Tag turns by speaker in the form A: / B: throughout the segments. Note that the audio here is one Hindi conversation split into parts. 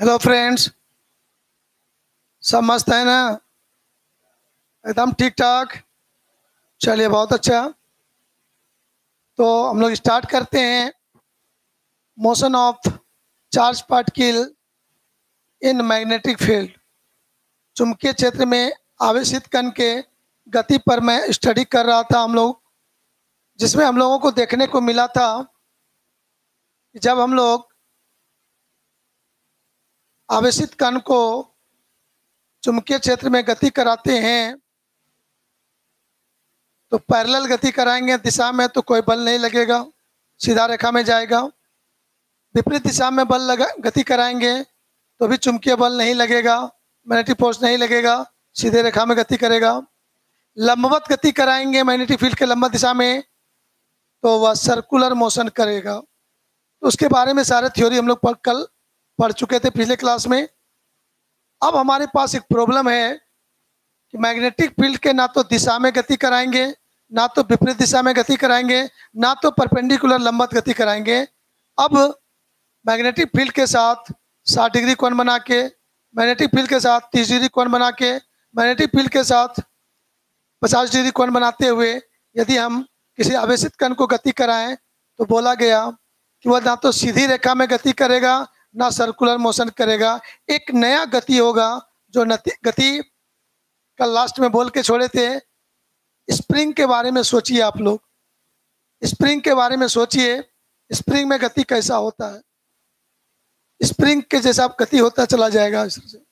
A: हेलो फ्रेंड्स सब मस्त है ना? एकदम ठीक ठाक चलिए, बहुत अच्छा। तो हम लोग स्टार्ट करते हैं। Motion of charge particle in magnetic field चुंबकीय क्षेत्र में आवेशित कण के गति पर मैं स्टडी कर रहा था हम लोग, जिसमें हम लोगों को देखने को मिला था जब हम लोग आवेशित कण को चुंबकीय क्षेत्र में गति कराते हैं तो पैरेलल गति कराएँगे, दिशा में तो कोई बल नहीं लगेगा, सीधा रेखा में जाएगा। विपरीत दिशा में बल लगा, गति कराएँगे तो भी चुंबकीय बल नहीं लगेगा मैग्नेटिक फोर्स नहीं लगेगा, सीधे रेखा में गति करेगा। लंबवत गति कराएँगे मैग्नेटिक फ़ील्ड के लंबा दिशा में तो वह सर्कुलर मोशन करेगा। तो उसके बारे में सारे थ्योरी हम लोग कल पढ़ चुके थे पिछले क्लास में। अब हमारे पास एक प्रॉब्लम है कि मैग्नेटिक फ़ील्ड के ना तो दिशा में गति कराएँगे, ना तो विपरीत दिशा में गति कराएँगे, ना तो परपेंडिकुलर लंबत गति कराएँगे। अब मैग्नेटिक फ़ील्ड के साथ 60 डिग्री कोण बना के मैग्नेटिक फ़ील्ड के साथ 30 डिग्री कोण बना के मैग्नेटिक फ़ील्ड के साथ 50 डिग्री कोण बनाते हुए यदि हम किसी आवेशित कण को गति कराएँ तो बोला गया कि वह ना तो सीधी रेखा में गति करेगा ना सर्कुलर मोशन करेगा, एक नया गति होगा, जो गति कल लास्ट में बोल के छोड़े थे। स्प्रिंग के बारे में सोचिए आप लोग। स्प्रिंग के बारे में सोचिए स्प्रिंग में गति कैसा होता है। स्प्रिंग के जैसा आप गति होता चला जाएगा से।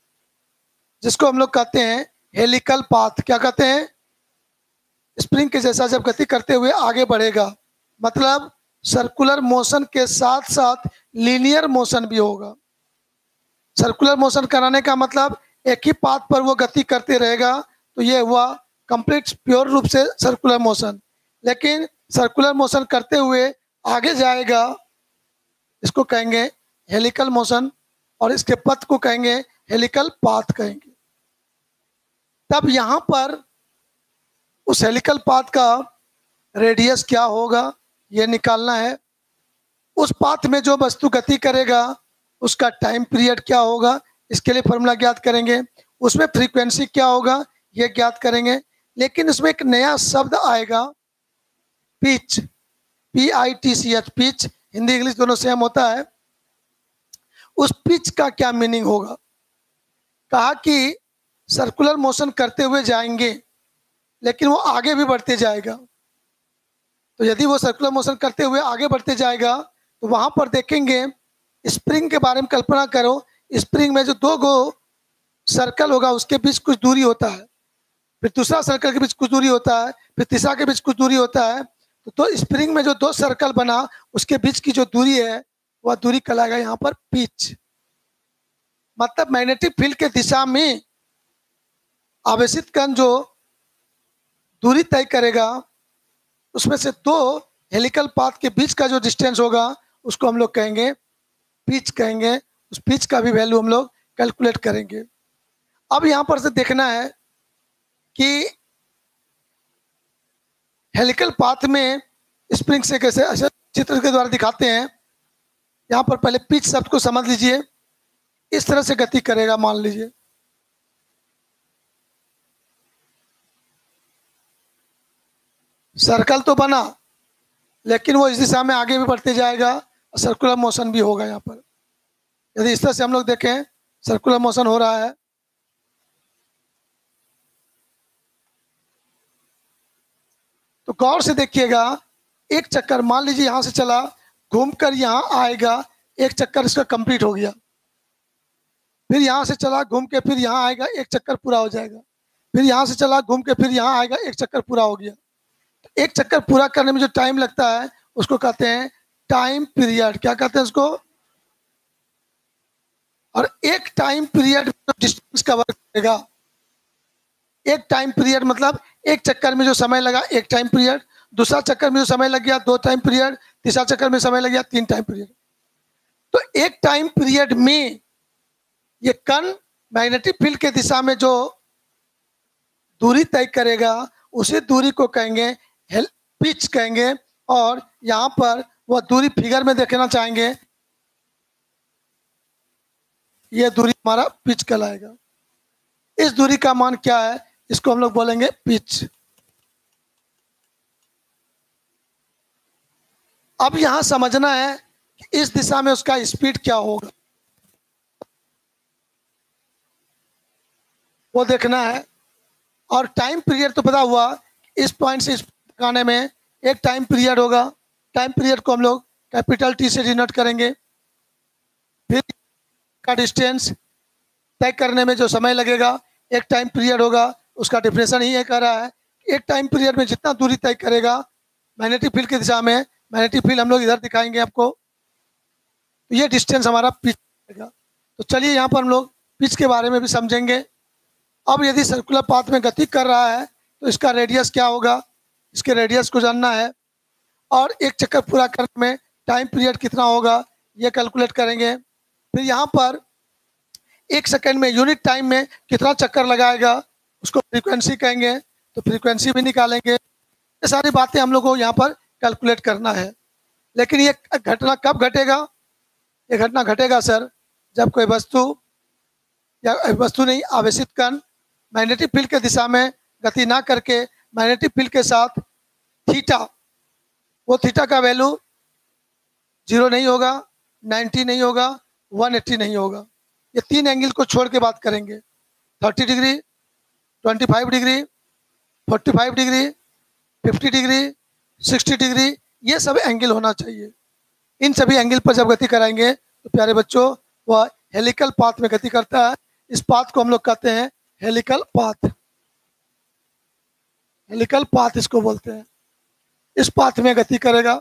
A: जिसको हम लोग कहते हैं हेलिकल पाथ क्या कहते हैं? स्प्रिंग के जैसा जब गति करते हुए आगे बढ़ेगा मतलब सर्कुलर मोशन के साथ साथ लीनियर मोशन भी होगा। सर्कुलर मोशन कराने का मतलब एक ही पाथ पर वो गति करते रहेगा तो ये हुआ कंप्लीट प्योर रूप से सर्कुलर मोशन लेकिन सर्कुलर मोशन करते हुए आगे जाएगा, इसको कहेंगे हेलिकल मोशन और इसके पथ को कहेंगे हेलिकल पाथ कहेंगे। तब यहाँ पर उस हेलिकल पाथ का रेडियस क्या होगा, ये निकालना है। उस पाथ में जो वस्तु गति करेगा, उसका टाइम पीरियड क्या होगा, इसके लिए फॉर्मूला ज्ञात करेंगे। उसमें फ्रीक्वेंसी क्या होगा, ये ज्ञात करेंगे। लेकिन उसमें एक नया शब्द आएगा pitch P I T C H pitch Hindi English दोनों सेम होता है। उस पिच का क्या मीनिंग होगा? कहा कि सर्कुलर मोशन करते हुए जाएँगे, लेकिन वो आगे भी बढ़ते जाएगा। तो यदि वो सर्कुलर मोशन करते हुए आगे बढ़ते जाएगा तो वहाँ पर देखेंगे स्प्रिंग के बारे में कल्पना करो स्प्रिंग में जो दो गो सर्कल होगा उसके बीच कुछ दूरी होता है। फिर दूसरा सर्कल के बीच कुछ दूरी होता है फिर तीसरा के बीच कुछ दूरी होता है तो, तो स्प्रिंग में जो दो सर्कल बना उसके बीच की जो दूरी है वह दूरी कहलाएगा यहाँ पर पिच। मतलब मैग्नेटिक फ़ील्ड के दिशा में आवेशित कण जो दूरी तय करेगा उसमें से दो हेलिकल पाथ के बीच का जो डिस्टेंस होगा उसको हम लोग कहेंगे पिच कहेंगे। उस पिच का भी वैल्यू हम लोग कैलकुलेट करेंगे। अब यहाँ पर से देखना है कि हेलिकल पाथ में स्प्रिंग से कैसे अच्छा चित्र के द्वारा दिखाते हैं। यहाँ पर पहले पिच शब्द को समझ लीजिए। इस तरह से गति करेगा, मान लीजिए। सर्कल तो बना, लेकिन वो इस दिशा में आगे भी बढ़ते जाएगा। सर्कुलर मोशन भी होगा यहाँ पर। यदि इस तरह से हम लोग देखें सर्कुलर मोशन हो रहा है। तो गौर से देखिएगा, एक चक्कर, मान लीजिए यहाँ से चला, घूमकर यहाँ आएगा, एक चक्कर इसका कंप्लीट हो गया। फिर यहाँ से चला, घूम के फिर यहाँ आएगा, एक चक्कर पूरा हो जाएगा। फिर यहाँ से चला, घूम के फिर यहाँ आएगा, एक चक्कर पूरा हो गया। एक चक्कर पूरा करने में जो टाइम लगता है, उसको कहते हैं टाइम पीरियड क्या कहते हैं उसको? और एक टाइम पीरियड डिस्टेंस कवर करेगा। एक टाइम पीरियड मतलब एक चक्कर में जो समय लगा, एक टाइम पीरियड दूसरा चक्कर में जो समय लग गया, दो टाइम पीरियड तीसरा चक्कर में समय लग गया, तीन टाइम पीरियड तो एक टाइम पीरियड में ये कण मैग्नेटिक फ़ील्ड के दिशा में जो दूरी तय करेगा, उसी दूरी को कहेंगे पिच कहेंगे। और यहाँ पर वह दूरी फिगर में देखना चाहेंगे। यह दूरी हमारा पिच कहलाएगा। इस दूरी का मान क्या है, इसको हम लोग बोलेंगे पिच। अब यहाँ समझना है कि इस दिशा में उसका स्पीड क्या होगा। वो देखना है। और टाइम पीरियड तो पता हुआ, इस पॉइंट से इस आने में एक टाइम पीरियड होगा। टाइम पीरियड को हम लोग कैपिटल टी से डिनोट करेंगे। फिर का डिस्टेंस तय करने में जो समय लगेगा, एक टाइम पीरियड होगा, उसका डिफिनेशन ही ये कह रहा है एक टाइम पीरियड में जितना दूरी तय करेगा, मैग्नेटिक फ़ील्ड की दिशा में, मैग्नेटिक फ़ील्ड हम लोग इधर दिखाएँगे आपको तो ये डिस्टेंस हमारा पिच रहेगा। तो चलिए यहाँ पर हम लोग पिच के बारे में भी समझेंगे। अब यदि सर्कुलर पाथ में गति कर रहा है तो इसका रेडियस क्या होगा? इसके रेडियस को जानना है। और एक चक्कर पूरा करने में टाइम पीरियड कितना होगा, ये कैलकुलेट करेंगे। फिर यहाँ पर एक सेकेंड में यूनिट टाइम में कितना चक्कर लगाएगा, उसको फ्रीक्वेंसी कहेंगे तो फ्रीक्वेंसी भी निकालेंगे। ये सारी बातें हम लोग को यहाँ पर कैलकुलेट करना है। लेकिन ये घटना कब घटेगा? ये घटना घटेगा सर जब कोई वस्तु या वस्तु नहीं, आवेशित कण मैग्नेटिक फ़ील्ड के दिशा में गति ना करके मैग्नेटिक फ़ील्ड के साथ थीटा वो थीटा का वैल्यू ज़ीरो नहीं होगा नाइन्टी नहीं होगा वन एट्टी नहीं होगा। ये तीन एंगल को छोड़ के बात करेंगे। Thirty degree twenty five degree forty five degree fifty degree sixty degree ये सब एंगल होना चाहिए। इन सभी एंगल पर जब गति कराएँगे तो प्यारे बच्चों, वह हेलिकल पाथ में गति करता है। इस पाथ को हम लोग कहते हैं हेलिकल पाथ हेलिकल पाथ इसको बोलते हैं। इस पाथ में गति करेगा।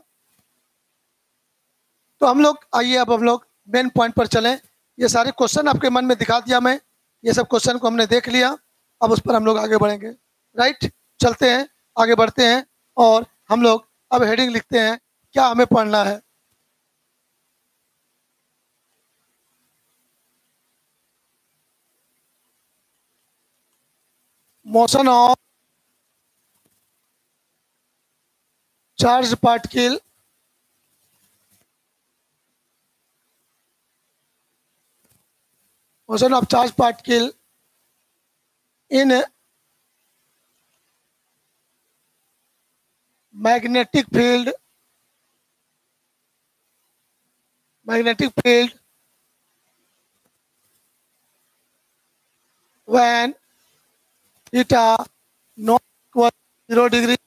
A: तो हम लोग, आइए अब हम लोग मेन पॉइंट पर चलें। ये सारे क्वेश्चन आपके मन में दिखा दिया मैं। ये सब क्वेश्चन को हमने देख लिया। अब उस पर हम लोग आगे बढ़ेंगे। राइट चलते हैं, आगे बढ़ते हैं और हम लोग अब हेडिंग लिखते हैं, क्या हमें पढ़ना है? Motion of charge particle charge particle in a magnetic field magnetic field when theta not equal to 0 degree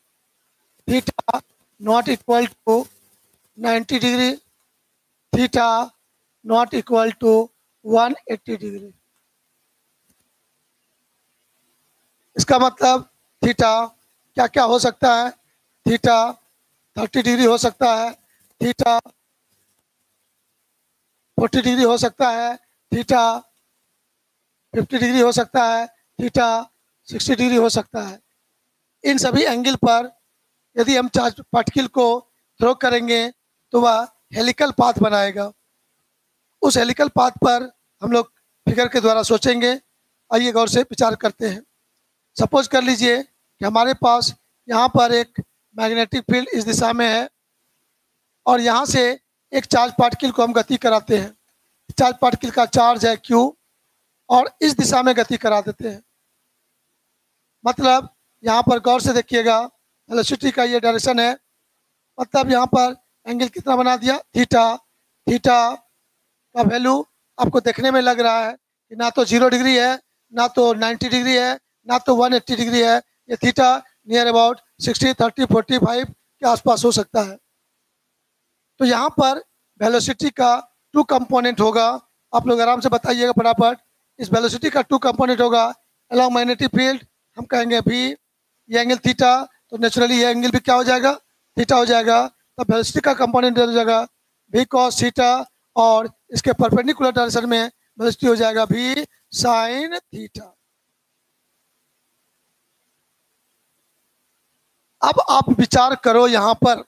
A: theta not equal to 90 degree, theta not equal to 180 degree इसका मतलब थीटा क्या क्या हो सकता है? थीटा 30 डिग्री हो सकता है थीटा 40 डिग्री हो सकता है थीटा 50 डिग्री हो सकता है थीटा 60 डिग्री हो सकता है। इन सभी एंगल पर यदि हम चार्ज पार्टिकल को थ्रो करेंगे तो वह हेलिकल पाथ बनाएगा। उस हेलिकल पाथ पर हम लोग फिगर के द्वारा सोचेंगे। आइए गौर से विचार करते हैं। सपोज़ कर लीजिए कि हमारे पास यहाँ पर एक मैग्नेटिक फ़ील्ड इस दिशा में है और यहाँ से एक चार्ज पार्टिकल को हम गति कराते हैं। चार्ज पार्टिकल का चार्ज है क्यू और इस दिशा में गति करा देते हैं। मतलब यहाँ पर गौर से देखिएगा वेलोसिटी का ये डायरेक्शन है। मतलब यहाँ पर एंगल कितना बना दिया? थीटा थीटा का वैल्यू आपको देखने में लग रहा है कि ना तो ज़ीरो डिग्री है, ना तो नाइन्टी डिग्री है, ना तो वन एट्टी डिग्री है। ये theta near about sixty thirty forty five के आसपास हो सकता है। तो यहाँ पर वेलोसिटी का टू कंपोनेंट होगा। आप लोग आराम से बताइएगा फटाफट। इस वेलोसिटी का टू कंपोनेंट होगा। अलॉन्ग मैग्नेटिक फ़ील्ड हम कहेंगे भी ये एंगल थीटा तो नेचुरली ये एंगल भी क्या हो जाएगा? थीटा हो जाएगा तो वेलोसिटी का कंपोनेंट हो जाएगा भी कॉस थीटा और इसके परपेंडिकुलर डायरेक्शन में वेलोसिटी हो जाएगा भी साइन थीटा अब आप विचार करो यहाँ पर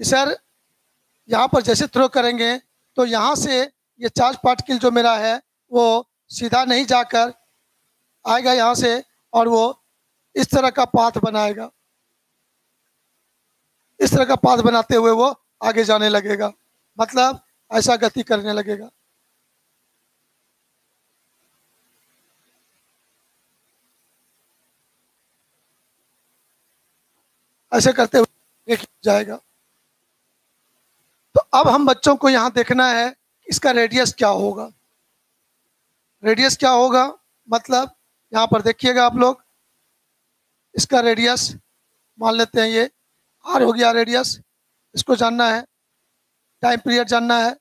A: कि सर, यहाँ पर जैसे थ्रो करेंगे तो यहाँ से ये चार्ज पार्टिकल जो मेरा है, वो सीधा नहीं जाकर आएगा यहाँ से और वो इस तरह का पाथ बनाएगा। इस तरह का पाथ बनाते हुए वो आगे जाने लगेगा। मतलब ऐसा गति करने लगेगा। ऐसे करते हुए जाएगा। तो अब हम बच्चों को यहाँ देखना है इसका रेडियस क्या होगा। रेडियस क्या होगा? मतलब यहाँ पर देखिएगा आप लोग। इसका रेडियस मान लेते हैं ये आर हो गया रेडियस इसको जानना है टाइम पीरियड जानना है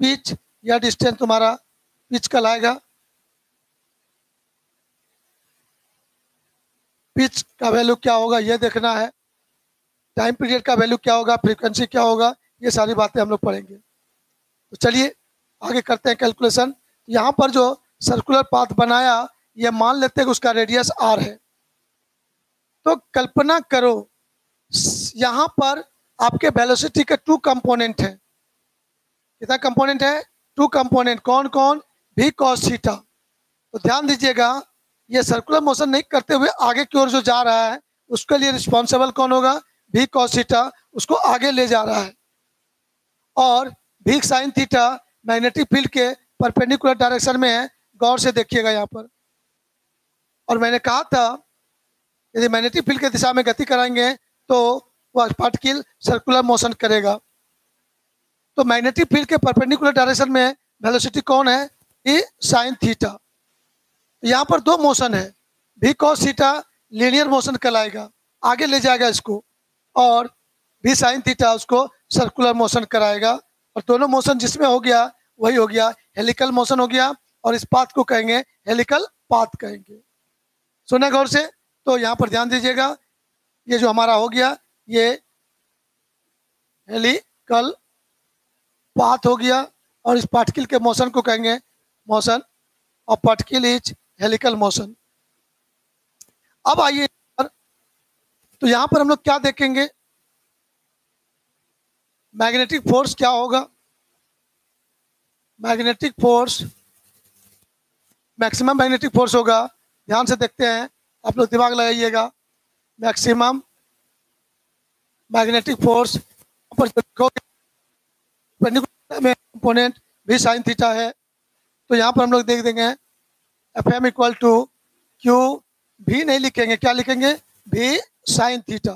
A: पिच या डिस्टेंस तुम्हारा पिच कहलाएगा। पिच का वैल्यू क्या होगा ये देखना है। टाइम पीरियड का वैल्यू क्या होगा फ्रीक्वेंसी क्या होगा, ये सारी बातें हम लोग पढ़ेंगे। तो चलिए आगे करते हैं कैलकुलेशन यहाँ पर जो सर्कुलर पाथ बनाया, ये मान लेते हैं कि उसका रेडियस आर है। तो कल्पना करो, यहाँ पर आपके वेलोसिटी के टू कंपोनेंट हैं। कितना कंपोनेंट है? टू कंपोनेंट कौन कौन? भी कॉस थीटा तो ध्यान दीजिएगा, ये सर्कुलर मोशन नहीं करते हुए आगे की ओर जो जा रहा है, उसके लिए रिस्पॉन्सिबल कौन होगा? भी कॉस थीटा उसको आगे ले जा रहा है। और V sine theta magnetic field के परपेंडिकुलर डायरेक्शन में है। गौर से देखिएगा यहाँ पर। और मैंने कहा था यदि मैग्नेटिक फ़ील्ड के दिशा में गति कराएँगे तो वह पार्टिकल सर्कुलर मोशन करेगा। तो मैग्नेटिक फ़ील्ड के परपेंडिकुलर डायरेक्शन में वेलोसिटी कौन है? ई साइन थीटा यहाँ पर दो मोशन है। भी कॉस थीटा लीनियर मोशन कराएगा आगे ले जाएगा इसको। और भी साइन थीटा उसको सर्कुलर मोशन कराएगा। और दोनों मोशन जिसमें हो गया, वही हो गया। हेलिकल मोशन हो गया। और इस पाथ को कहेंगे हेलिकल पाथ कहेंगे। सुना गौर से? तो यहाँ पर ध्यान दीजिएगा, ये जो हमारा हो गया, ये हेलिकल पाथ हो गया और इस पार्टिकल के मोशन को कहेंगे मोशन, और पार्टिकल इज़ हेलिकल मोशन। अब आइए तो यहाँ पर हम लोग क्या देखेंगे? मैग्नेटिक फोर्स क्या होगा? Magnetic force, maximum magnetic force होगा। ध्यान से देखते हैं। आप लोग दिमाग लगाइएगा। मैक्सिमम मैग्नेटिक फोर्स पर कंपोनेंट भी साइन थीटा है। तो यहाँ पर हम लोग देख देंगे F M equal to Q V नहीं लिखेंगे। क्या लिखेंगे? V sine theta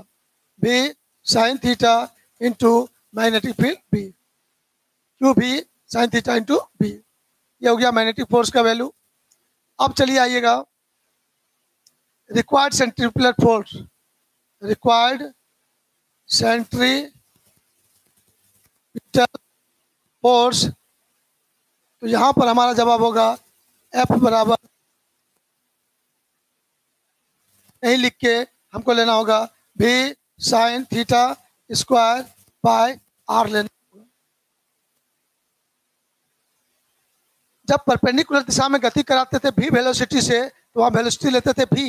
A: V sine theta into magnetic field B Q V sine theta into B ये हो गया मैग्नेटिक फोर्स का वैल्यू अब चलिए आइएगा। Required centripetal force required centri force तो यहाँ पर हमारा जवाब होगा एफ़ बराबर यही लिख के हमको लेना होगा v sine theta square by r लेना होगा। जब परपेंडिकुलर दिशा में गति कराते थे भी वेलोसिटी से तो वहाँ वेलोसिटी लेते थे भी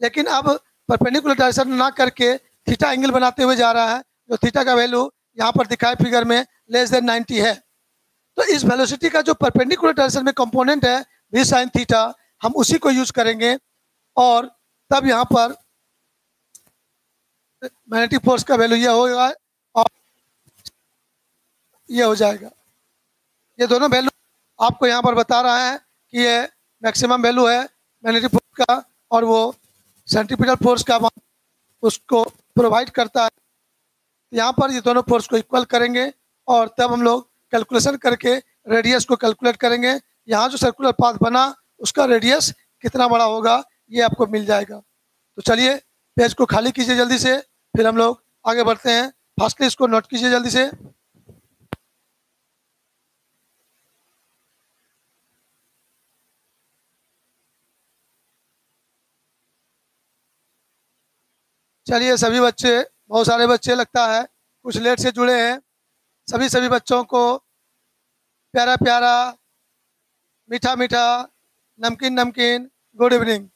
A: लेकिन अब परपेंडिकुलर डायरेक्शन ना करके थीटा एंगल बनाते हुए जा रहा है, जो थीटा का वैल्यू यहाँ पर दिखाए फिगर में लेस देन 90 है। तो इस वेलोसिटी का जो परपेंडिकुलर डायरेक्शन में कंपोनेंट है वी साइन थीटा हम उसी को यूज़ करेंगे और तब यहाँ पर मैग्नेटिक फोर्स का वैल्यू यह होगा और ये हो जाएगा। ये दोनों वैल्यू आपको यहाँ पर बता रहा है कि ये मैक्सिमम वैल्यू है मैग्नेटिक फोर्स का और वो सेंट्रीपिटल फोर्स का उसको प्रोवाइड करता है। यहाँ पर ये दोनों फोर्स को इक्वल करेंगे और तब हम लोग कैलकुलेशन करके रेडियस को कैलकुलेट करेंगे। यहाँ जो सर्कुलर पाथ बना, उसका रेडियस कितना बड़ा होगा, ये आपको मिल जाएगा। तो चलिए पेज को खाली कीजिए जल्दी से, फिर हम लोग आगे बढ़ते हैं। फास्टली इसको नोट कीजिए जल्दी से। चलिए, सभी बच्चे, बहुत सारे बच्चे लगता है, कुछ लेट से जुड़े हैं। सभी सभी बच्चों को प्यारा प्यारा, मीठा मीठा, नमकीन नमकीन, गुड इवनिंग।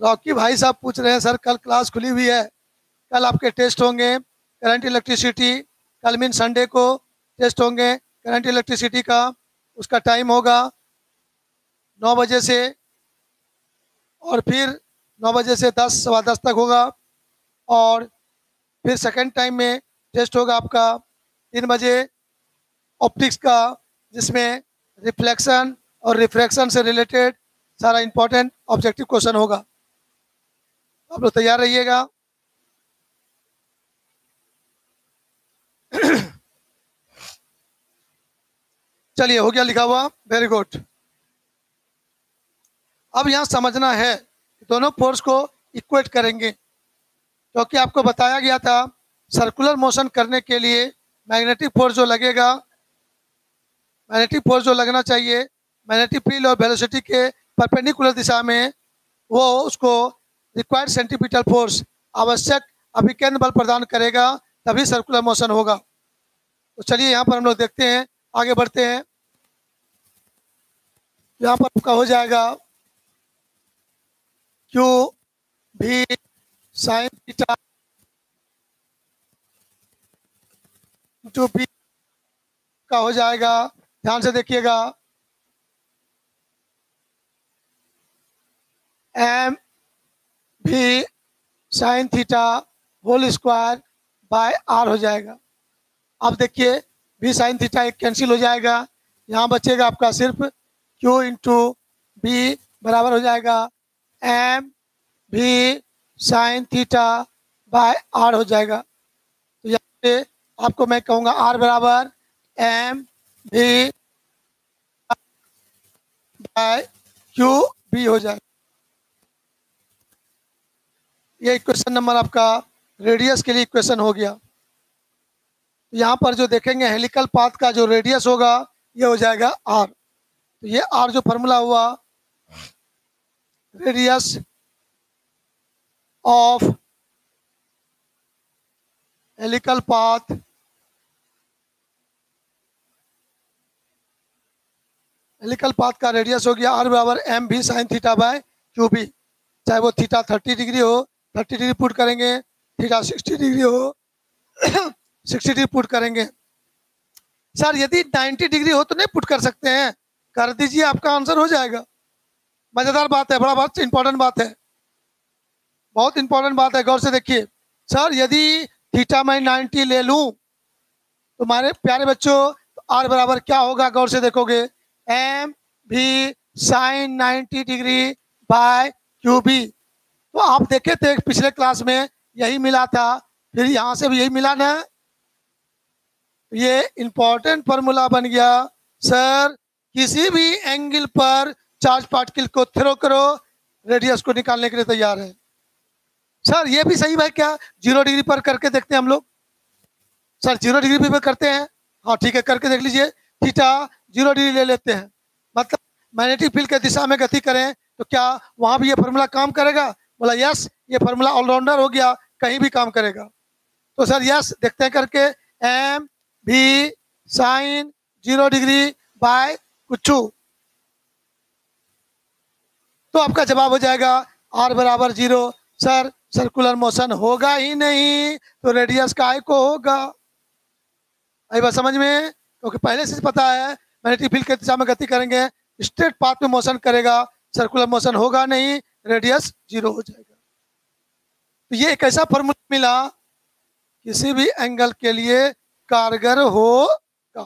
A: रॉकी भाई साहब पूछ रहे हैं, सर, कल क्लास खुली हुई है, कल आपके टेस्ट होंगे। करंट इलेक्ट्रिसिटी, कल मीन संडे को टेस्ट होंगे। करंट इलेक्ट्रिसिटी का उसका टाइम होगा नौ बजे से और फिर नौ बजे से दस, सवा दस तक होगा और फिर सेकंड टाइम में टेस्ट होगा आपका तीन बजे ऑप्टिक्स का, जिसमें रिफ्लेक्शन और रिफ्रैक्शन से रिलेटेड सारा इंपॉर्टेंट ऑब्जेक्टिव क्वेश्चन होगा। आप लोग तैयार रहिएगा। चलिए, हो गया लिखा हुआ। वेरी गुड अब यहाँ समझना है दोनों फोर्स को इक्वेट करेंगे। क्योंकि तो आपको बताया गया था सर्कुलर मोशन करने के लिए मैग्नेटिक फोर्स जो लगेगा मैग्नेटिक फोर्स जो लगना चाहिए मैग्नेटिक फ़ील्ड और वेलोसिटी के परपेंडिकुलर दिशा में, वो उसको रिक्वायर्ड सेंटीमीटर फोर्स आवश्यक अभिकेंद्र बल प्रदान करेगा। तभी सर्कुलर मोशन होगा। तो चलिए यहाँ पर हम लोग देखते हैं, आगे बढ़ते हैं। यहाँ पर आपका हो जाएगा Q V sine theta two P का हो जाएगा। ध्यान से देखिएगा। M v sine theta whole square by r हो जाएगा। अब देखिए भी साइन थीटा एक कैंसिल हो जाएगा। यहाँ बचेगा आपका सिर्फ़ क्यू इंटू बी बराबर हो जाएगा। एम भी साइन थीटा बाय आर हो जाएगा। तो यहाँ पे आपको मैं कहूँगा आर बराबर एम भी बाय क्यू बी हो जाएगा। ये क्वेश्चन नंबर आपका रेडियस के लिए इक्वेशन हो गया। यहाँ पर जो देखेंगे हेलिकल पाथ का जो रेडियस होगा, ये हो जाएगा आर तो ये आर जो फॉर्मूला हुआ radius of helical path helical path का रेडियस हो गया आर बराबर m v sine theta by q B चाहे वो थीटा थर्टी डिग्री हो थर्टी डिग्री पुट करेंगे थीटा सिक्सटी डिग्री हो, सिक्सटी डिग्री पुट करेंगे। सर, यदि नाइन्टी डिग्री हो तो नहीं पुट कर सकते हैं। कर दीजिए, आपका आंसर हो जाएगा। मज़ेदार बात है, बड़ा बात इंपॉर्टेंट बात है। बहुत इंपॉर्टेंट बात है, गौर से देखिए। सर, यदि थीटा मैं नाइन्टी ले लूँ तो हमारे प्यारे बच्चों तो आर बराबर क्या होगा, गौर से देखोगे। M v sine ninety degree by q B तो आप देखे थे पिछले क्लास में यही मिला था। फिर यहाँ से भी यही मिला ना। ये इंपॉर्टेंट फॉर्मूला बन गया। सर किसी भी एंगल पर चार्ज पार्टिकल को थ्रो करो। रेडियस को निकालने के लिए तैयार है। सर ये भी सही है क्या? ज़ीरो डिग्री पर करके देखते हैं हम लोग। सर ज़ीरो डिग्री पर करते हैं। हाँ ठीक है, करके देख लीजिए। थीटा ज़ीरो डिग्री ले लेते हैं। मतलब मैग्नेटिक फ़ील्ड के दिशा में गति करें तो क्या वहाँ भी ये फॉर्मूला काम करेगा? बोला यस ये फॉर्मूला ऑलराउंडर हो गया। कहीं भी काम करेगा। तो सर यस देखते हैं करके। एम भी साइन ज़ीरो डिग्री बाय कुछ तो आपका जवाब हो जाएगा आर बराबर ज़ीरो सर सर्कुलर मोशन होगा ही नहीं तो रेडियस काय को होगा? आई बात समझ में? क्योंकि तो पहले से पता है मैग्नेटिक फ़ील्ड के दिशा में गति करेंगे स्ट्रेट पाथ में मोशन करेगा सर्कुलर मोशन होगा नहीं रेडियस ज़ीरो हो जाएगा। तो ये एक ऐसा फॉर्मूला मिला, किसी भी एंगल के लिए कारगर होगा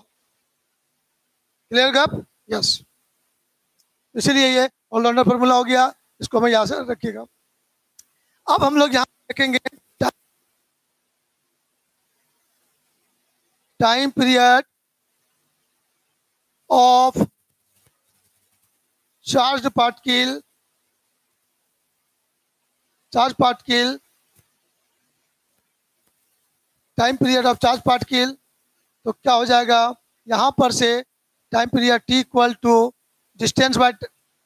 A: क्लियर गप? यस इसीलिए ये ऑलराउंडर फॉर्मूला हो गया, इसको हमें यहाँ से रखिएगा। अब हम लोग यहाँ देखेंगे time period of charge particle charge particle time period of charge particle तो क्या हो जाएगा? यहाँ पर से time period t equal to distance by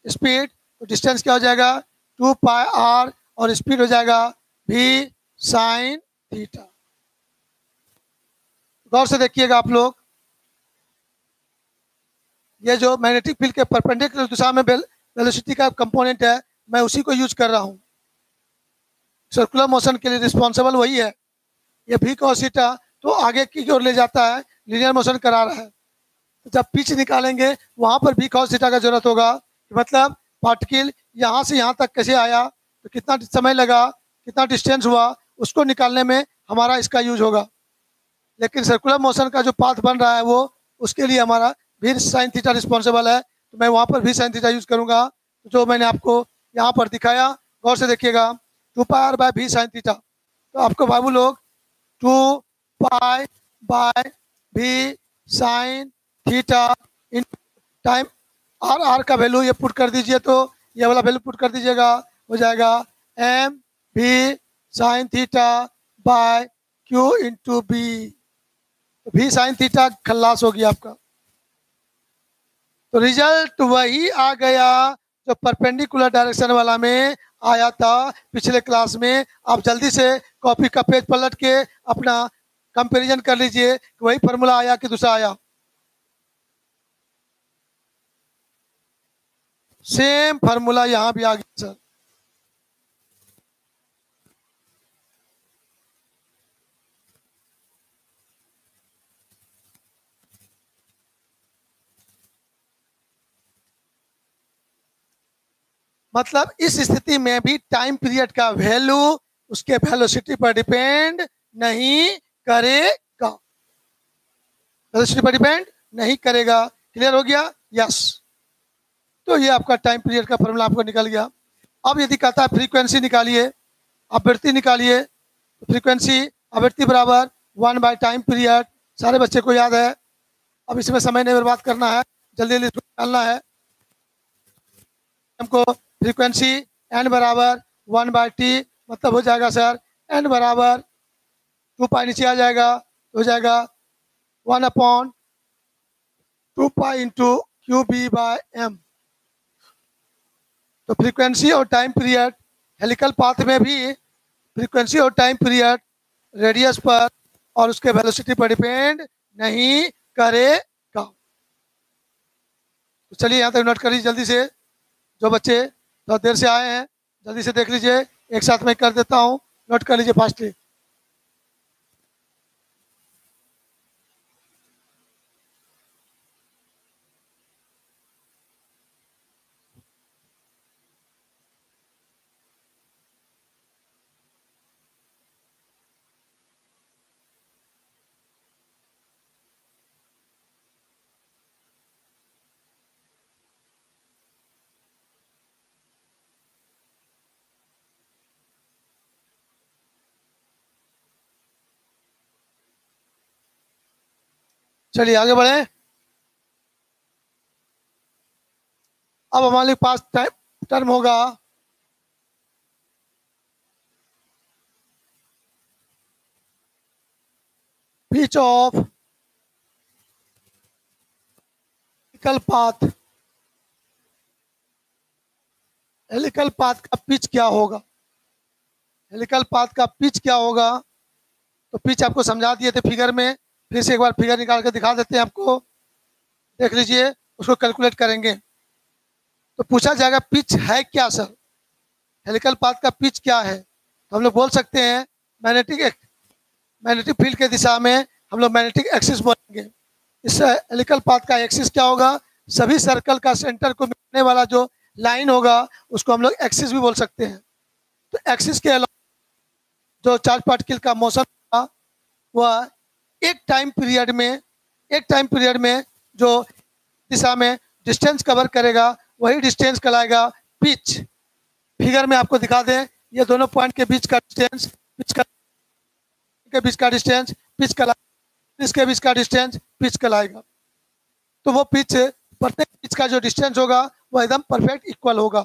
A: speed तो डिस्टेंस क्या हो जाएगा? टू पाई आर और स्पीड हो जाएगा भी साइन थीटा गौर से देखिएगा आप लोग। ये जो मैग्नेटिक फ़ील्ड के परपेंडिकुलर दिशा में वेलोसिटी का कंपोनेंट है, मैं उसी को यूज़ कर रहा हूँ। सर्कुलर मोशन के लिए रिस्पॉन्सिबल वही है। ये भी कॉसिटा तो आगे की ओर ले जाता है लीनियर मोशन करा रहा है। तो जब पिच निकालेंगे, वहाँ पर भी कॉसिटा का ज़रूरत होगा। मतलब पार्टिकल यहाँ से यहाँ तक कैसे आया तो कितना समय लगा, कितना डिस्टेंस हुआ, उसको निकालने में हमारा इसका यूज़ होगा। लेकिन सर्कुलर मोशन का जो पाथ बन रहा है वो, उसके लिए हमारा भी साइन थीटा रिस्पॉन्सिबल है। तो मैं वहाँ पर भी साइन थीटा यूज़ करूँगा। जो मैंने आपको यहाँ पर दिखाया, गौर से देखिएगा। Two pi r by v sine theta तो आपको बाबू लोग two pi by v sine theta in time r r का वैल्यू ये पुट कर दीजिए तो ये वाला वैल्यू पुट कर दीजिएगा, हो जाएगा m v sine theta by q into B. V sine theta खल्लास होगी आपका। तो रिज़ल्ट वही आ गया जो परपेंडिकुलर डायरेक्शन वाला में आया था पिछले क्लास में। आप जल्दी से कॉपी का पेज पलट के अपना कंपेरिजन कर लीजिए कि वही फॉर्मूला आया कि दूसरा आया। सेम फार्मूला यहाँ भी आ गया सर मतलब इस स्थिति में भी टाइम पीरियड का वैल्यू उसके वेलोसिटी पर डिपेंड नहीं करेगा। वेलोसिटी पर डिपेंड नहीं करेगा। क्लियर हो गया? यस तो ये आपका टाइम पीरियड का फॉर्मूला आपको निकल गया। अब यदि कहता है फ्रीक्वेंसी निकालिए, आवृत्ति निकालिए फ्रीक्वेंसी आवृत्ति बराबर वन बाय टाइम पीरियड सारे बच्चे को याद है। अब इसमें समय नहीं बर्बाद करना है जल्दी जल्दी निकालना है। हमको फ्रीक्वेंसी एन बराबर वन बाय टी मतलब हो जाएगा सर एन बराबर टू पाई नीचे आ जाएगा, हो जाएगा one upon two pi into q B by m तो फ्रीक्वेंसी और टाइम पीरियड हेलिकल पाथ में भी फ्रीक्वेंसी और टाइम पीरियड रेडियस पर और उसके वेलोसिटी पर डिपेंड नहीं करेगा। तो चलिए यहाँ तक नोट करिए जल्दी से, जो बच्चे थोड़ा देर से आए हैं। जल्दी से देख लीजिए। एक साथ में कर देता हूँ। नोट कर लीजिए फास्टली। चलिए आगे बढ़े। अब हमारे पास टर्म होगा। Pitch of helical path helical path का पिच क्या होगा? हेलिकल पाथ का पिच क्या होगा? तो पिच आपको समझा दिए थे फिगर में। फिर से एक बार फिगर निकाल कर दिखा देते हैं आपको। देख लीजिए, उसको कैलकुलेट करेंगे। तो पूछा जाएगा, पिच है क्या, सर? हेलिकल पाथ का पिच क्या है? तो हम लोग बोल सकते हैं मैग्नेटिक मैग्नेटिक फ़ील्ड के दिशा में हम लोग मैग्नेटिक एक्सिस बोलेंगे। इस हेलिकल पाथ का एक्सिस क्या होगा? सभी सर्कल का सेंटर को मिलने वाला जो लाइन होगा, उसको हम लोग एक्सिस भी बोल सकते हैं। तो एक्सिस के अलावा जो चार्ज पार्टिकल का मौसम वह एक टाइम पीरियड में, एक टाइम पीरियड में जो दिशा में डिस्टेंस कवर करेगा, वही डिस्टेंस कहलाएगा पिच फिगर में आपको दिखा दें, ये दोनों पॉइंट के बीच का डिस्टेंस पिच का के बीच का डिस्टेंस पिच कला इसके बीच का डिस्टेंस पिच कहलाएगा। तो वो पिच प्रत्येक पिच का जो डिस्टेंस होगा, वो एकदम परफेक्ट इक्वल होगा।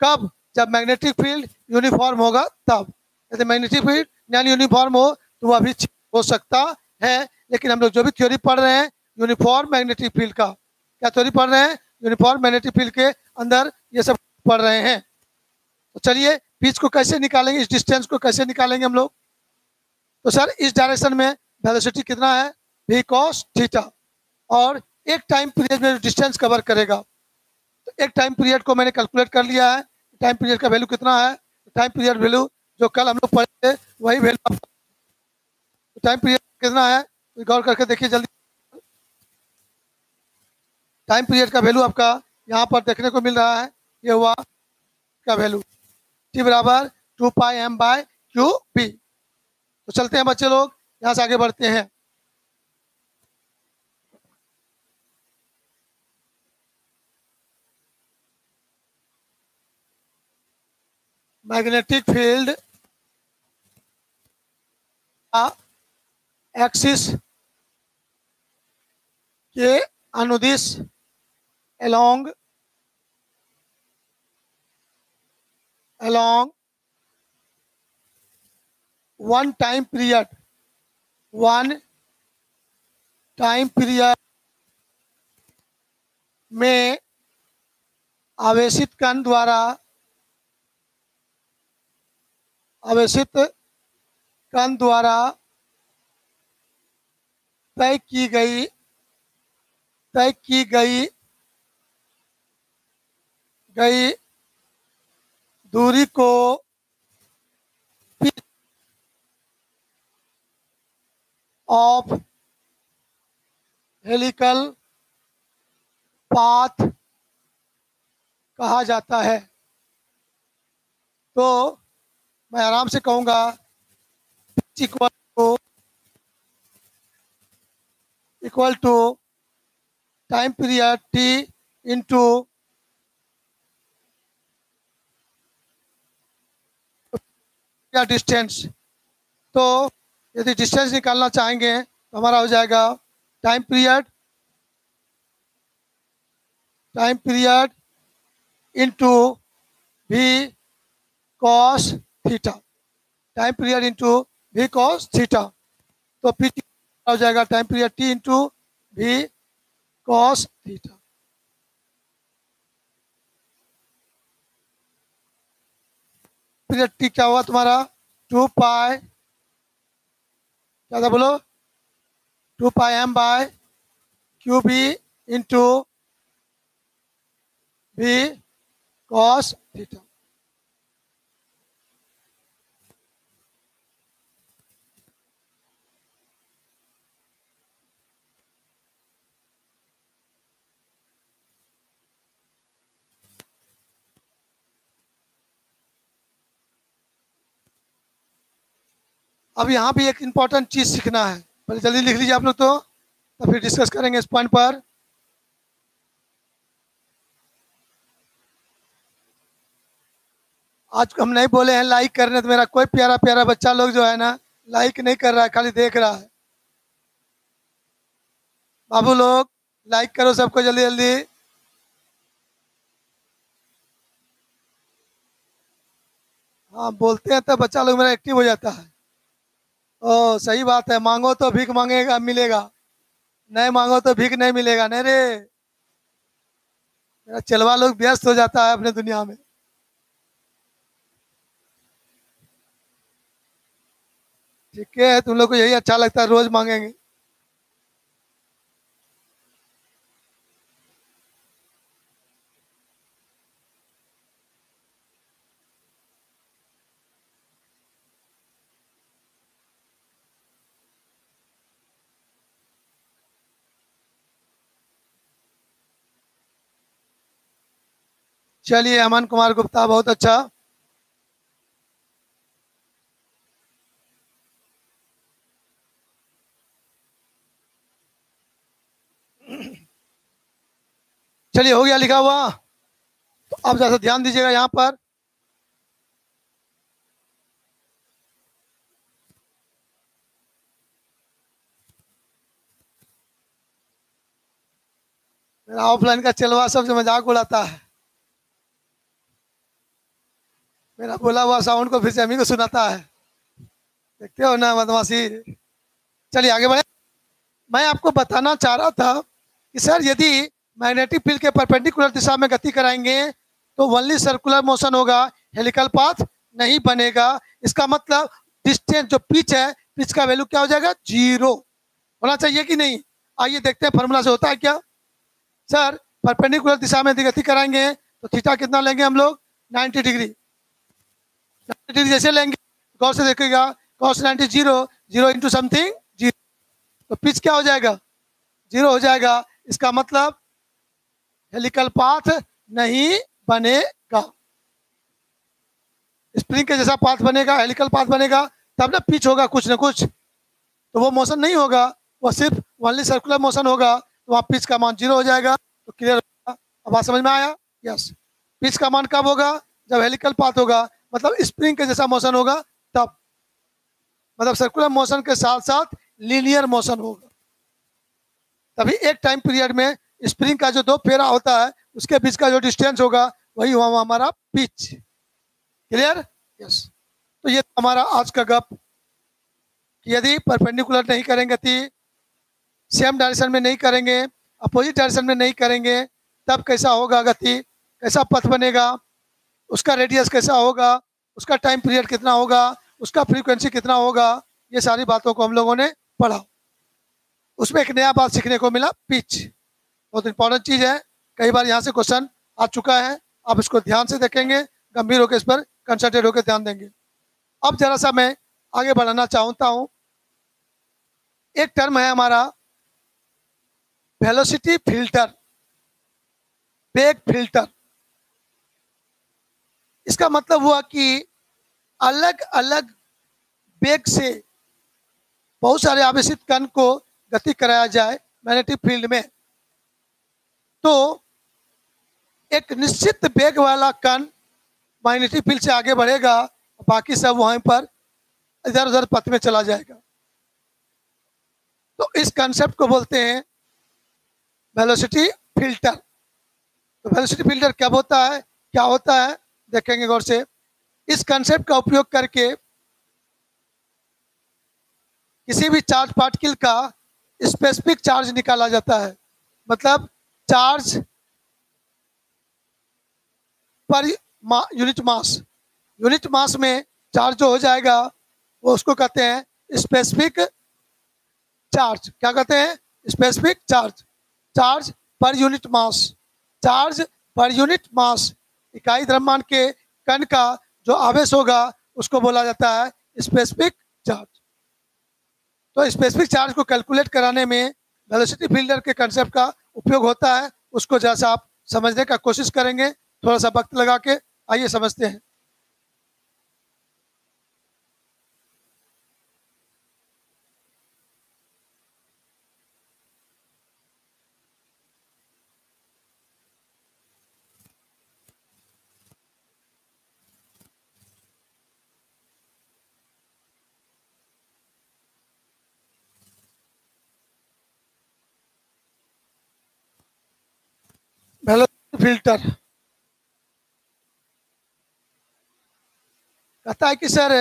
A: कब? जब मैग्नेटिक फ़ील्ड यूनिफॉर्म होगा, तब। यदि मैग्नेटिक फ़ील्ड नॉन यूनिफॉर्म हो तो वह भी हो सकता है, लेकिन हम लोग जो भी थ्योरी पढ़ रहे हैं यूनिफॉर्म मैग्नेटिक फ़ील्ड का। क्या थ्योरी पढ़ रहे हैं? यूनिफॉर्म मैग्नेटिक फ़ील्ड के अंदर ये सब पढ़ रहे हैं। तो चलिए पिच को कैसे निकालेंगे? इस डिस्टेंस को कैसे निकालेंगे हम लोग? तो सर, इस डायरेक्शन में वेलोसिटी कितना है? वी कॉस थीटा और एक टाइम पीरियड में डिस्टेंस कवर करेगा। तो एक टाइम पीरियड को मैंने कैलकुलेट कर लिया है। टाइम पीरियड का वैल्यू कितना है? टाइम पीरियड वैल्यू जो कल हम लोग पढ़े थे, वही वैल्यू टाइम पीरियड कितना है? गौर करके देखिए जल्दी। टाइम पीरियड का वैल्यू आपका यहाँ पर देखने को मिल रहा है। ये हुआ का वैल्यू टी बराबर two pi m by q B तो चलते हैं बच्चे लोग, यहाँ से आगे बढ़ते हैं। मैग्नेटिक फ़ील्ड एक्सिस के अनुदिश along along, one time period, one time period में आवेशित कण द्वारा आवेशित कण द्वारा तय की गई, तय की गई गई दूरी को ऑफ़ हेलिकल पाथ कहा जाता है। तो मैं आराम से कहूँगा equal equal to time period t into या डिस्टेंस तो यदि डिस्टेंस निकालना चाहेंगे तो हमारा हो जाएगा time period time period into v cos theta time period into v cos theta तो फिर हो जाएगा time period t into v cos theta. Period t क्या हुआ तुम्हारा? टू पाई, क्या था बोलो? Two pi m by q B into v cos theta. अब यहाँ भी एक इंपॉर्टेंट चीज़ सीखना है। पहले जल्दी लिख लीजिए आप लोग तो तो फिर डिस्कस करेंगे इस पॉइंट पर। आज हम नहीं बोले हैं लाइक करने तो मेरा कोई प्यारा प्यारा बच्चा लोग जो है ना लाइक नहीं कर रहा है, खाली देख रहा है। बाबू लोग लाइक करो सबको जल्दी जल्दी। हाँ बोलते हैं तो बच्चा लोग मेरा एक्टिव हो जाता है। ओ, सही बात है। मांगो तो भीख मांगेगा, मिलेगा। नहीं मांगो तो भीख नहीं मिलेगा। नहीं रे। मेरा चलवा लोग व्यस्त हो जाता है अपने दुनिया में। ठीक है, तुम लोग को यही अच्छा लगता है, रोज मांगेंगे। चलिए, अमन कुमार गुप्ता, बहुत अच्छा। चलिए, हो गया लिखा हुआ। तो आप जैसा ध्यान दीजिएगा यहाँ पर। मेरा ऑफलाइन का चलवा सबसे मज़ाक उड़ाता है। मेरा बोला हुआ साउंड को फिर से अमी को सुनाता है। देखते हो ना, बदमाशी। चलिए, आगे बढ़े। मैं आपको बताना चाह रहा था कि सर, यदि मैग्नेटिक फ़ील्ड के परपेंडिकुलर दिशा में गति कराएँगे तो वनली सर्कुलर मोशन होगा हेलिकल पाथ नहीं बनेगा। इसका मतलब डिस्टेंस जो पिच है पिच का वैल्यू क्या हो जाएगा? ज़ीरो होना चाहिए कि नहीं? आइए देखते हैं फॉर्मूला से होता है क्या? सर परपेंडिकुलर दिशा में गति कराएँगे तो थीटा कितना लेंगे हम लोग? 90 डिग्री। 90 डिग्री जैसे लेंगे, गौर से देखिएगा cos 90 zero zero into something zero तो पिच क्या हो जाएगा? ज़ीरो हो जाएगा, इसका मतलब हेलिकल पाथ नहीं बनेगा। स्प्रिंग के जैसा पाथ बनेगा हेलिकल पाथ बनेगा, तब ना पिच होगा कुछ ना कुछ। तो वो मोशन नहीं होगा, वो सिर्फ़ वनली सर्कुलर मोशन होगा। तो वहाँ पिच का मान ज़ीरो हो जाएगा तो क्लियर होगा। अब बात समझ में आया? यस पिच का मान कब होगा? जब हेलिकल पाथ होगा। मतलब स्प्रिंग के जैसा मोशन होगा, तब। मतलब सर्कुलर मोशन के साथ साथ लीनियर मोशन होगा। तभी एक टाइम पीरियड में स्प्रिंग का जो दो फेरा होता है, उसके बीच का जो डिस्टेंस होगा, वही हुआ हमारा पिच क्लियर यस तो ये हमारा आज का गप। यदि परपेंडिकुलर नहीं करेंगे थी सेम डायरेक्शन में नहीं करेंगे अपोजिट डायरेक्शन में नहीं करेंगे, तब कैसा होगा गति? कैसा पथ बनेगा? उसका रेडियस कैसा होगा, उसका टाइम पीरियड कितना होगा, उसका फ्रीक्वेंसी कितना होगा, ये सारी बातों को हम लोगों ने पढ़ा। उसमें एक नया बात सीखने को मिला पिच बहुत इंपॉर्टेंट चीज़ है। कई बार यहाँ से क्वेश्चन आ चुका है। आप इसको ध्यान से देखेंगे, गंभीर होकर इस पर कंसंट्रेट होकर ध्यान देंगे। अब जरा सा मैं आगे बढ़ाना चाहता हूँ। एक टर्म है हमारा वेलोसिटी फ़िल्टर बेग फ़िल्टर इसका मतलब हुआ कि अलग अलग बेग से बहुत सारे आवेशित कण को गति कराया जाए मैग्नेटिक फ़ील्ड में। तो एक निश्चित बेग वाला कण मैग्नेटिक फ़ील्ड से आगे बढ़ेगा, बाकी सब वहीं पर इधर उधर पथ में चला जाएगा। तो इस कंसेप्ट को बोलते हैं वेलोसिटी फ़िल्टर तो वेलोसिटी फ़िल्टर कब होता है, क्या होता है? देखेंगे गौर से। इस कंसेप्ट का उपयोग करके किसी भी चार्ज पार्टिकल का स्पेसिफिक चार्ज निकाला जाता है। मतलब चार्ज पर यूनिट मास यूनिट मास में चार्ज जो हो जाएगा, वो उसको कहते हैं स्पेसिफिक चार्ज क्या कहते हैं? स्पेसिफिक चार्ज चार्ज पर यूनिट मास चार्ज पर यूनिट मास इकाई द्रव्यमान के कण का जो आवेश होगा, उसको बोला जाता है स्पेसिफिक चार्ज तो स्पेसिफिक चार्ज को कैलकुलेट कराने में वेलोसिटी फिल्डर के कंसेप्ट का उपयोग होता है, उसको जैसा आप समझने का कोशिश करेंगे, थोड़ा सा वक्त लगा के, आइए समझते हैं। फ़िल्टर कहता है कि sir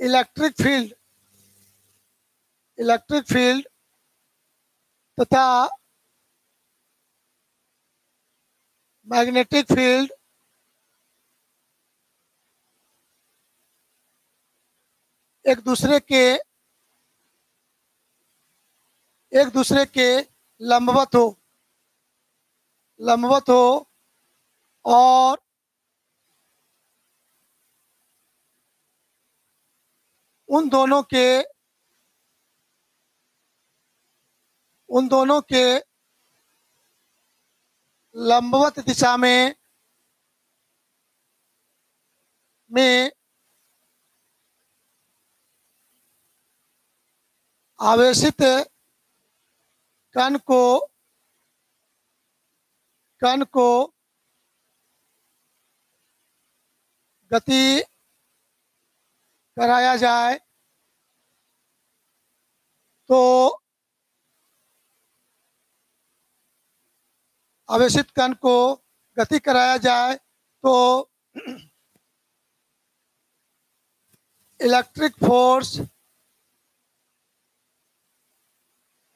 A: electric field electric field तथा मैग्नेटिक फ़ील्ड एक दूसरे के एक दूसरे के लंबवत हो लंबवत हो और उन दोनों के, उन दोनों के लंबवत दिशा में में आवेशित कण को कण को गति कराया जाए तो आवेशित कण को गति कराया जाए तो इलेक्ट्रिक फोर्स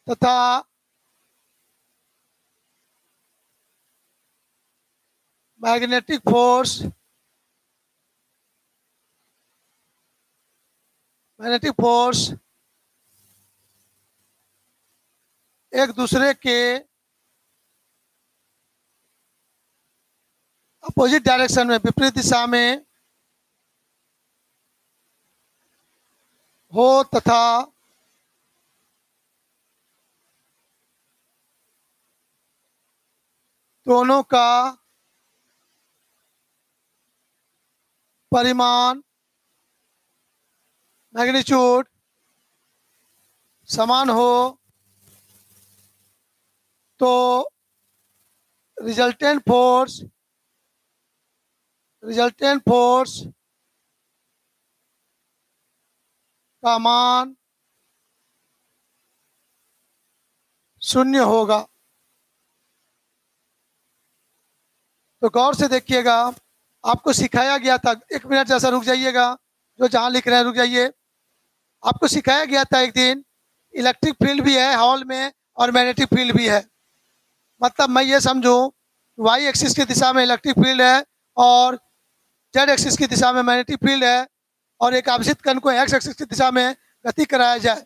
A: तथा मैग्नेटिक फोर्स मैग्नेटिक फोर्स एक दूसरे के अपोजिट डायरेक्शन में, विपरीत दिशा में हो तथा दोनों का परिमाण, मैग्नीट्यूड समान हो तो रिजल्टेंट फोर्स रिजल्टेंट फोर्स का मान शून्य होगा। तो गौर से देखिएगा आपको सिखाया गया था। एक मिनट जैसा रुक जाइएगा। जो जहाँ लिख रहे हैं, रुक जाइए। आपको सिखाया गया था एक दिन, इलेक्ट्रिक फ़ील्ड भी है हॉल में और मैग्नेटिक फ़ील्ड भी है। मतलब मैं ये समझूं, वाई एक्सिस की दिशा में इलेक्ट्रिक फ़ील्ड है और जेड एक्सिस की दिशा में मैग्नेटिक फ़ील्ड है और एक आवेशित कण को एक्स एक्सिस की दिशा में गति कराया जाए।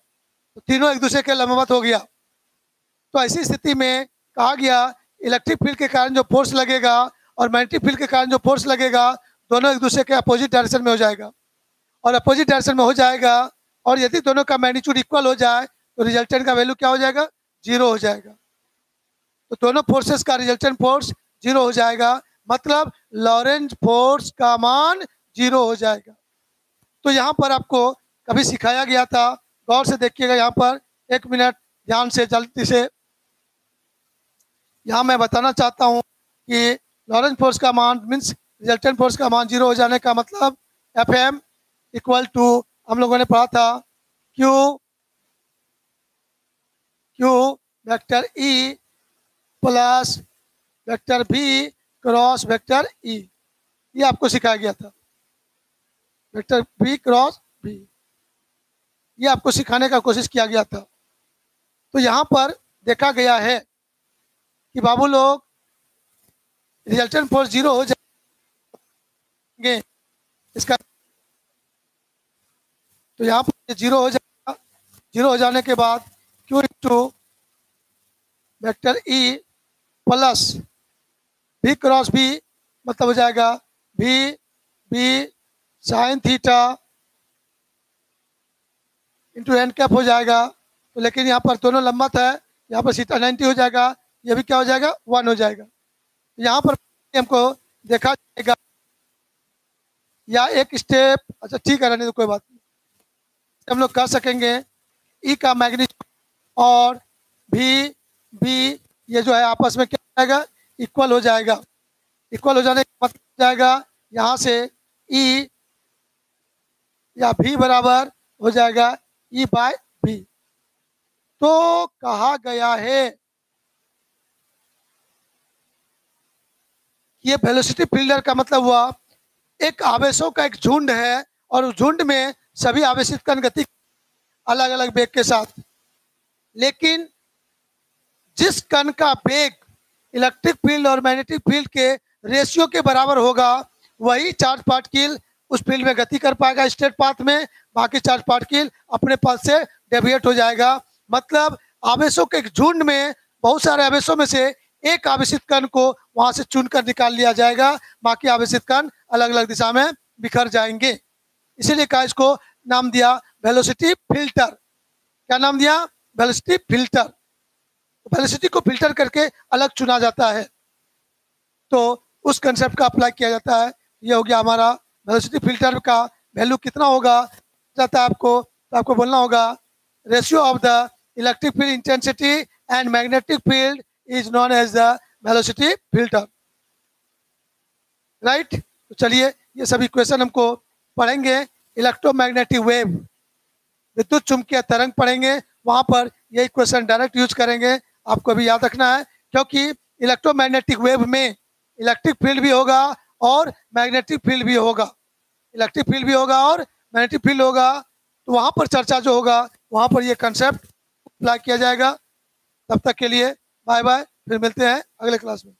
A: तो तीनों एक दूसरे के लंबवत हो गया। तो ऐसी स्थिति में कहा गया, इलेक्ट्रिक फ़ील्ड के कारण जो फोर्स लगेगा और मैग्नेटिक फ़ील्ड के कारण जो फोर्स लगेगा, दोनों एक दूसरे के अपोजिट डायरेक्शन में हो जाएगा। और अपोजिट डायरेक्शन में हो जाएगा और यदि दोनों का मैग्नीट्यूड इक्वल हो जाए तो रिजल्टेंट का वैल्यू क्या हो जाएगा? ज़ीरो हो जाएगा। तो दोनों फोर्सेस का रिजल्टेंट फोर्स ज़ीरो हो जाएगा मतलब लॉरेंज फोर्स का मान ज़ीरो हो जाएगा। तो यहाँ पर आपको कभी सिखाया गया था, गौर से देखिएगा यहाँ पर, एक मिनट ध्यान से, जल्दी से। यहाँ मैं बताना चाहता हूँ कि लॉरेंज फोर्स का मान मीन्स रिजल्टेंट फोर्स का मान ज़ीरो हो जाने का मतलब एफ़ एम इक्वल टू हम लोगों ने पढ़ा था q q vector E plus vector B cross vector E ये आपको सिखाया गया था। वेक्टर बी क्रॉस बी ये आपको सिखाने का कोशिश किया गया था। तो यहाँ पर देखा गया है कि बाबू लोग रिजल्टेंट फोर्स ज़ीरो हो जाएँगे। इसका तो यहाँ पर ज़ीरो हो जाएगा। ज़ीरो हो जाने के बाद q into vector E plus v cross B मतलब हो जाएगा v B sine theta into n cap हो जाएगा। तो लेकिन यहाँ पर दोनों लंबत है। यहाँ पर सीटा नाइन्टी हो जाएगा। ये भी क्या हो जाएगा? वन हो जाएगा। यहाँ पर हमको देखा जाएगा। या एक स्टेप अच्छा ठीक है, रहने तो कोई बात नहीं। हम लोग कर सकेंगे। ई का मैग्नीट्यूड और भी बी ये जो है आपस में क्या जाएगा? इक्वल हो जाएगा। इक्वल हो जाने का मतलब जाएगा? यहाँ से ई या भी बराबर हो जाएगा ई बाय भी तो कहा गया है ये वेलोसिटी फील्डर का मतलब हुआ, एक आवेशों का एक झुंड है और उस झुंड में सभी आवेशित कण गति अलग अलग वेग के साथ। लेकिन जिस कण का वेग इलेक्ट्रिक फ़ील्ड और मैग्नेटिक फ़ील्ड के रेशियो के बराबर होगा, वही चार्ज पार्टिकल उस फ़ील्ड में गति कर पाएगा स्ट्रेट पाथ में, बाकी चार्ज पार्टिकल अपने पथ से डेविएट हो जाएगा। मतलब आवेशों के एक झुंड में बहुत सारे आवेशों में से एक आवेशित कण को वहाँ से चुनकर निकाल लिया जाएगा। बाकी आवेशित कण अलग अलग दिशा में बिखर जाएँगे। इसीलिए कहा इसको नाम दिया वेलोसिटी फ़िल्टर क्या नाम दिया? वेलोसिटी फ़िल्टर वेलोसिटी को फ़िल्टर करके अलग चुना जाता है। तो उस कंसेप्ट का अप्लाई किया जाता है। ये हो गया हमारा वेलोसिटी फ़िल्टर का वैल्यू कितना होगा? जाता है आपको तो आपको बोलना होगा ratio of the electric field intensity and magnetic field is known as the velocity filter right तो चलिए, ये सभी क्वेश्चन हमको पढ़ेंगे। इलेक्ट्रोमैग्नेटिक वेव विद्युत चुंबकीय तरंग पढ़ेंगे। वहाँ पर यही क्वेश्चन डायरेक्ट यूज़ करेंगे। आपको भी याद रखना है, क्योंकि इलेक्ट्रोमैग्नेटिक वेव में इलेक्ट्रिक फ़ील्ड भी होगा और मैग्नेटिक फ़ील्ड भी होगा। इलेक्ट्रिक फ़ील्ड भी होगा और मैग्नेटिक फ़ील्ड होगा। तो वहाँ पर चर्चा जो होगा, वहाँ पर ये कंसेप्ट अप्लाई किया जाएगा। तब तक के लिए बाय बाय फिर मिलते हैं अगले क्लास में।